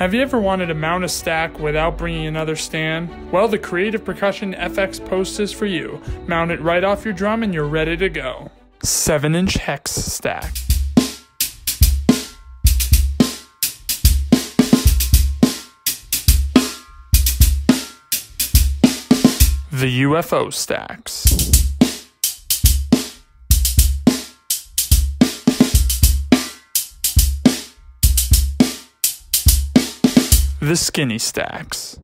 Have you ever wanted to mount a stack without bringing another stand? Well, the Creative Percussion FX Post is for you. Mount it right off your drum and you're ready to go. 7 inch hex stack. The UFO stacks. The skinny stacks.